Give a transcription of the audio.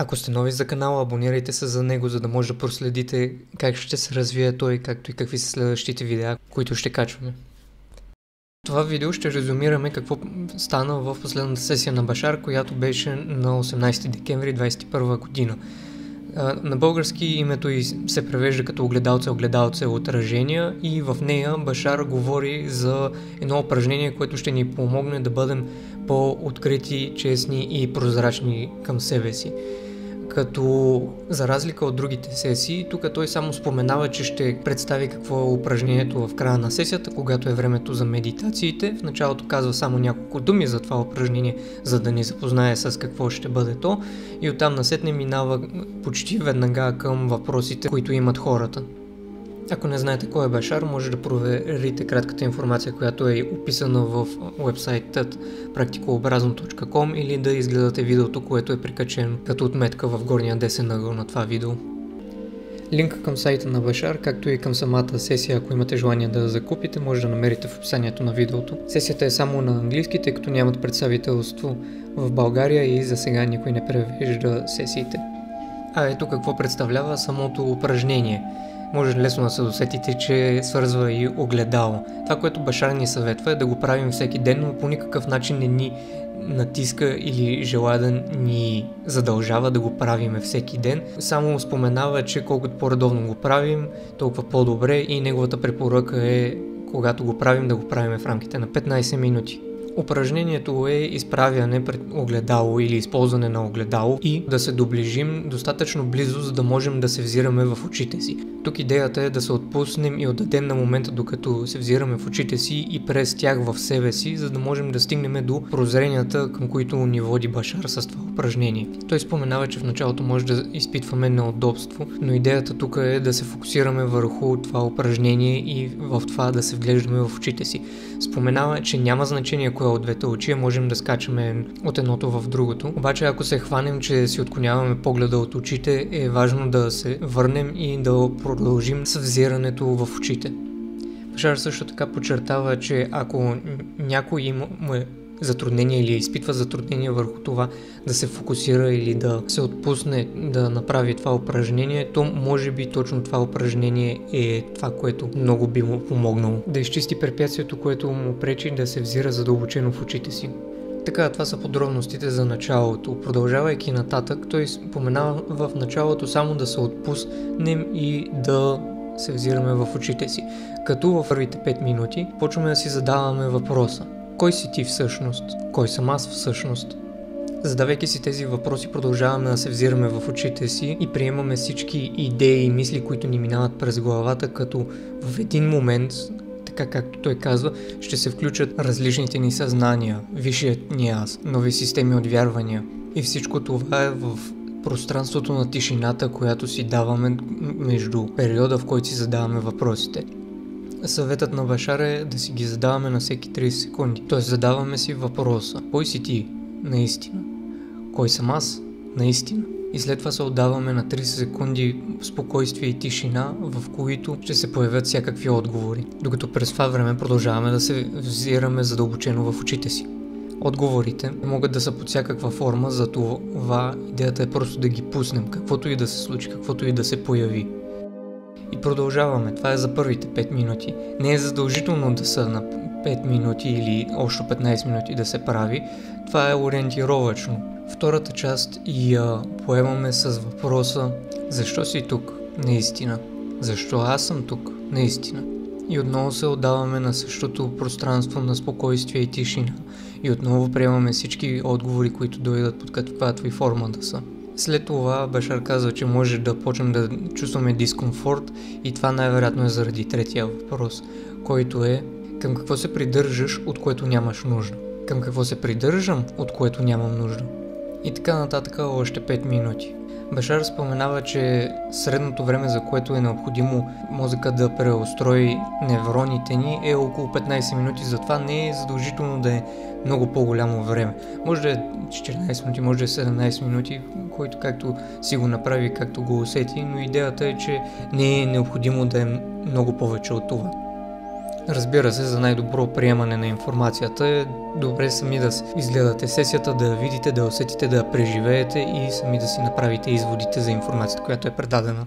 Ако сте нови за канала, абонирайте се за него, за да може да проследите как ще се развие той, както и какви са следващите видеа, които ще качваме. В това видео ще резюмираме какво стана в последната сесия на Башар, която беше на 18 декември 2021 година. На български името се превежда като огледалце, огледалце отражения и в нея Башар говори за едно упражнение, което ще ни помогне да бъдем по-открити, честни и прозрачни към себе си като за разлика от другите сесии, тук той само споменава, че ще представи какво е упражнението в края на сесията, когато е времето за медитациите. В началото казва само няколко думи за това упражнение, за да ни запознае с какво ще бъде то и оттам насетне минава почти веднага към въпросите, които имат хората. Ако не знаете кой е Башар, може да проверите кратката информация, която е описана в вебсайтът практикообразно.com или да изгледате видеото, което е прикачено като отметка в горния десен ъгъл на това видео. Линк към сайта на Башар, както и към самата сесия, ако имате желание да закупите, може да намерите в описанието на видеото. Сесията е само на английски, тъй като нямат представителство в България и за сега никой не превежда сесиите. А ето какво представлява самото упражнение – може лесно да се досетите, че свързва и огледало. Това, което Башар ни съветва е да го правим всеки ден, но по никакъв начин не ни натиска или желая да ни задължава да го правиме всеки ден. Само споменава, че колкото по-редовно го правим, толкова по-добре и неговата препоръка е когато го правим да го правим в рамките на 15 минути. Упражнението е изправяне пред огледало или използване на огледало и да се доближим достатъчно близо, за да можем да се взираме в очите си. Тук идеята е да се отпуснем и отдадем на момента, докато се взираме в очите си и през тях в себе си, за да можем да стигнем до прозренията, към които ни води Башар с това упражнение. Той споменава, че в началото може да изпитваме неудобство, но идеята тук е да се фокусираме върху това упражнение и в това да се вглеждаме в очите си. Споменава, че няма значение кое от двете очи, можем да скачаме от едното в другото. Обаче ако се хванем, че си отклоняваме погледа от очите, е важно да се върнем и да продължим с взирането в очите. Башар също така подчертава, че ако някой има затруднение или изпитва затруднение върху това да се фокусира или да се отпусне да направи това упражнение, то може би точно това упражнение е това, което много би му помогнало. Да изчисти препятствието, което му пречи да се взира задълбочено в очите си. Така, това са подробностите за началото. Продължавайки нататък, той споменава в началото само да се отпуснем и да се взираме в очите си. Като в първите 5 минути почваме да си задаваме въпроса. Кой си ти всъщност? Кой съм аз всъщност? Задавайки си тези въпроси, продължаваме да се взираме в очите си и приемаме всички идеи и мисли, които ни минават през главата, като в един момент, така както той казва, ще се включат различните ни съзнания, висшият ни аз, нови системи от вярвания. И всичко това е в пространството на тишината, която си даваме между периода, в който си задаваме въпросите. Съветът на Башар е да си ги задаваме на всеки 30 секунди. Т.е. задаваме си въпроса. Кой си ти? Наистина. Кой съм аз? Наистина. И след това се отдаваме на 30 секунди спокойствие и тишина, в които ще се появят всякакви отговори. Докато през това време продължаваме да се взираме задълбочено в очите си. Отговорите могат да са под всякаква форма, за това идеята е просто да ги пуснем, каквото и да се случи, каквото и да се появи. И продължаваме. Това е за първите 5 минути. Не е задължително да са на 5 минути или още 15 минути да се прави. Това е ориентировачно. Втората част я поемаме с въпроса Защо си тук? Наистина. Защо аз съм тук? Наистина. И отново се отдаваме на същото пространство на спокойствие и тишина. И отново приемаме всички отговори, които дойдат под каквато и форма да са. След това Башар казва, че може да почнем да чувстваме дискомфорт и това най-вероятно е заради третия въпрос, който е към какво се придържаш, от което нямаш нужда. Към какво се придържам, от което нямам нужда. И така нататък още 5 минути. Башар споменава, че средното време, за което е необходимо мозъка да преустрои невроните ни е около 15 минути, затова не е задължително да е много по-голямо време. Може да е 14 минути, може да е 17 минути, който както си го направи, както го усети, но идеята е, че не е необходимо да е много повече от това. Разбира се, за най-добро приемане на информацията е добре сами да изгледате сесията, да я видите, да усетите, да я преживеете и сами да си направите изводите за информацията, която е предадена.